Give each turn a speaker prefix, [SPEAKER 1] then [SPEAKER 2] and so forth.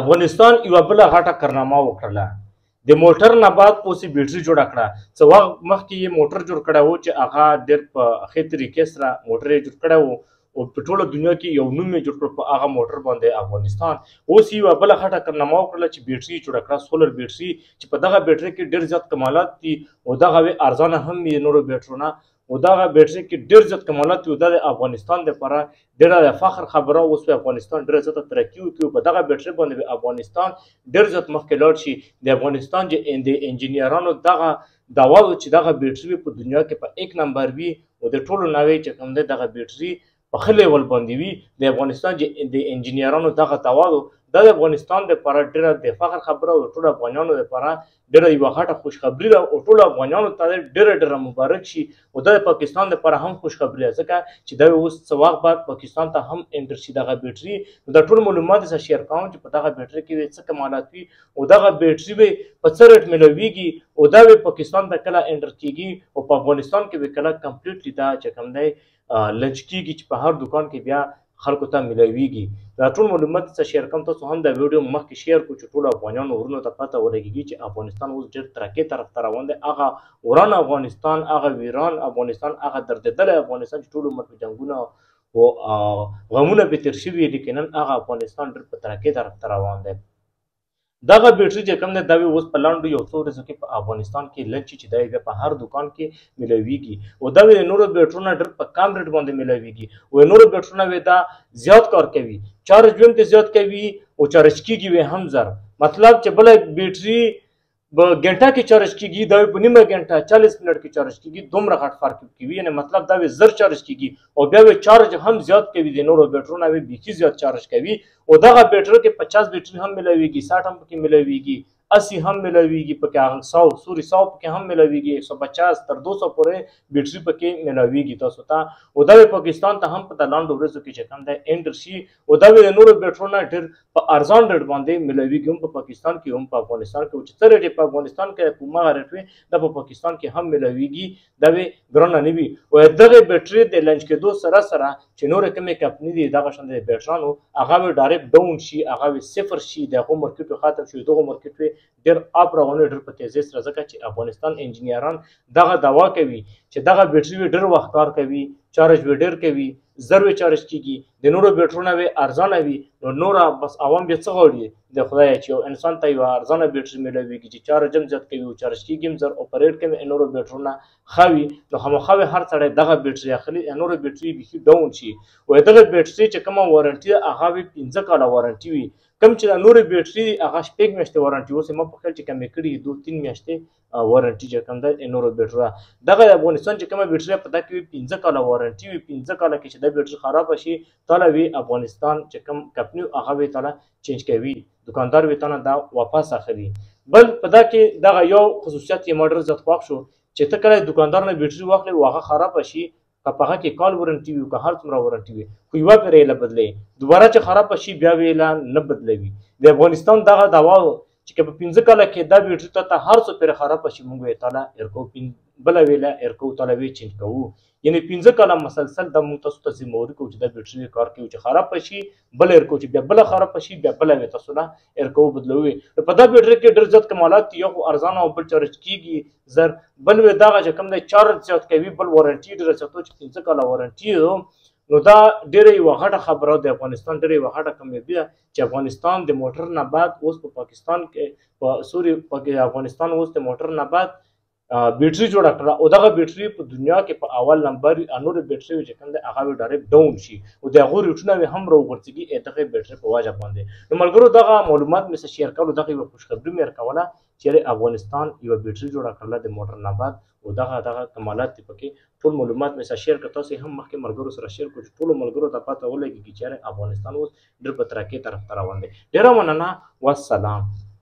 [SPEAKER 1] افغانستان یو بل غټه کرنامه وکړه د موټر نه بعد اوس بیټری جوړ کړه څو وخت مخکې یې موټر جوړ کړه و چې هغه ډېر په ښه طریقې سره موټر یې جوړ کړه و او په ټوله دنیا کې یو نوم یې جوړ کړ په هغه موټر باندې افغانستان اوس یو بل خټه کرنما وکړه چې بیټری جوړ کړه سولر بیټری چې په دغه بیټری کې ډېر زیات کمالات دي او دغه وی ارزانه هم یې نورو بیټرونه او دغه بیټری کې ډیر زیات کمالات یو د افغانستان لپاره ډیره د فخر خبره اوس په افغانستان ډیره زیاته ترقي وکړي په دغه بیټری باندې به افغانستان ډیر زیات مخکې لاړ شي د افغانستان چې د انجنیرانو دغه دوا چې دغه بیټری په دنیا کې په یک نمبر وي او د ټولو نوې چې کوم دی دغه بیټری په ښه لیول باندې وي د افغانستان چې د انجینرانو دغه توازو دا د افغانستان لپاره ډېره د فخر خبره او ټول افغانانو لپاره ډېره یوه غټه خوشخبري ده او ټول افغانانو ته ډېره ډېره مبارک شي او دا د پاکستان لپاره هم خوشخبري ده ځکه چې دا اوس څه وخت بعد پاکستان ته هم انټر شي دغه بیټري نو دا ټول معلومات سره شیر کوم چې په دغه بیټري کې څه کمالات وي او دغه بیټري به په څه ریټ ملویږي او دا به پاکستان ته کله انټر کیږي او په افغانستان کې به کله کمپلیټلی دا چې کوم دی لنچ کیږي چې په هر دکان کې بیا خلکو ته ملاویږي دا ټول معلومات څه شیر کوم تاسو هم دا ویډیو مخکې شیر کو چې ټول افغانانو ورونو ته پته ولګیږي چې افغانستان اوس ډیر ترقې طرف ته روان دی هغه وران افغانستان هغه ویران افغانستان هغه دردیدلی افغانستان چې ټول عمر په جنګونه او غمونه به تیر شوي لیکن نن هغه افغانستان ډېر په ترقۍ طرف ته روان دی دغه بیټری چې کوم دی دا وی اوس په لاندو یو څو ورځو کې په افغانستان کې لنچ چې دی بیا په هر دکان کې ملاویږي او دا وی نورو بیټرونه ډېر په کم ریټ باندې ملاویږي او نورو بیټرونه وی دا زیات کار کوي چارج ویم ته زیات کوي او چارج کیږي وی هم زر مطلب چې بل بیټری په ګنټه کې چارج کیږي دا په نیمه ګنټه 40 منټ کې چارج کیږي دومره غټ فرق کوي یعنی مطلب دا وی زر چارج کیږي او بیا وی چارج هم زیات کوي د نورو بیټرونه وی بیخي زیات چارج کوي او دغه بیټر کې 50 بیټری هم ملاويږي 60 هم پکې ملاويږي 80 هم ملاويږي پکې هغه 100 سوري 100 پکې هم ملاويږي 150 تر 200 پورې بیټری پکې ملاويږي تاسو ته او دا پاکستان ته هم په لاندو ورځو کې چې کم ده انډر شي او دا ویل نور پټرول نه ډېر په ارزان ریټ باندې ملويږي هم په پاکستان کې هم په افغانستان کې چې تر دې په افغانستان کې کومه ریټ وي دا په پاکستان کې هم ملويږي دا وی ګران نه وي او دغه بیټری د لنچ کېدو سره سره چې نور کومې کمپنی دي دغه شان د بیټرانو هغه ډایرکټ ډاون شي هغه صفر شي دغه مارکیټ خاطر شي دغه مارکیټ ډېر اپ روان وي ډېر په تیزۍ سره ځکه چې افغانستان انجنیران دغه دوا کوي چې دغه بیټري وي ډېر وخت کار کوي چارج وي ډېر کوي زر وي چارج کیږي د نورو بیټرونه وي ارزانه وي نو نوره بس عوام بیا څه غواړي د خدای چې یو انسان ته یوه ارزانه بیټري میلاویږي چې چارج هم زیات کوي او چارج کیږي هم زر اپریټ کوي نورو بیټرونه ښه وي نو خامخا به هر سړی دغه بیټري اخلي نورو بیټري بیخي ډاون شي وایي دغه بیټري چې کومه وارنټي هغه وي پنځه کاله وارنټي وي کم چې دا نورې بیټري دي هغه شپږ میاشتې وارنټي اوس یې ما په خیال چې کمې کړي دو تین میاشتې وارنټي چې کوم ده نورو بیټري دغه د افغانستان چې کومه بیټري په دا کې وي پنځه کاله وارنټي وي پنځه کاله کې چې دا بیټري خرابه شي تاله وي افغانستان چې کوم کمپني هغه وي تاله چینج کوي دکاندار وي تاله دا واپس اخلي بل په دا کې دغه یو خصوصیت یې ما ډېر زیات خوښ شو چې ته کله دکاندار نه بیټري واخلې او هغه خرابه شي که په هغه کې کال وارنټي وي که هر څومره وارنټي وي خو یوه پېره یې له بدلوي دوباره چې خرابه شي بیا یې لا نه بدلوي د افغانستان دغه دعوا چې که په پنځه کاله کې دا بیټري ته ته هر څو پېره خرابه شي موږ یې تاله ایرکو بله ویله ایرکو تاله وی چینج کوو یعنې پنځه کاله مسلسل دا موږ تاسو ته ذمهواري کوو چې دا بیټري کار کوي چې خرابه شي بل ایرکو چې بیا بل خراب شي بیا بل وي تاسو لا ایرکو بدلوي نو په دا بیټری کې ډېر زیات کمالات یو خو ارزانه او بل چارج کیږي زر بل وي دا چې کوم دی چارج زیات کوي بل وارنټي ډېر زیات چې پنځه کاله وارنټي نو دا ډېره یو غټه خبره ده افغانستان ډېره یو غټه کامیابی ده چې افغانستان د موټر نه بعد اوس په پاکستان کې په سوري په افغانستان اوس د موټر نه بعد بیټری جوړه کړه او دغه بیټری په دنیا کې په اول نمبر انور بیټری چې کوم دی هغه ډایرکټ ډاون شي او د هغه ریټونه وي هم راوغورځي دغه بیټری په واجب باندې نو ملګرو دغه معلومات مې شیر کړو دغه یو خوشخبری مې کوله چې افغانستان یو بیټری جوړه کړله د موټر نه بعد او دغه دغه کمالات دی پکې ټول معلومات مې شیر کړ تاسو هم مخکې ملګرو سره شیر کړو ټول ملګرو ته پته ولګي چې افغانستان اوس ډېر په ترقۍ طرف روان دی ډېره مننه والسلام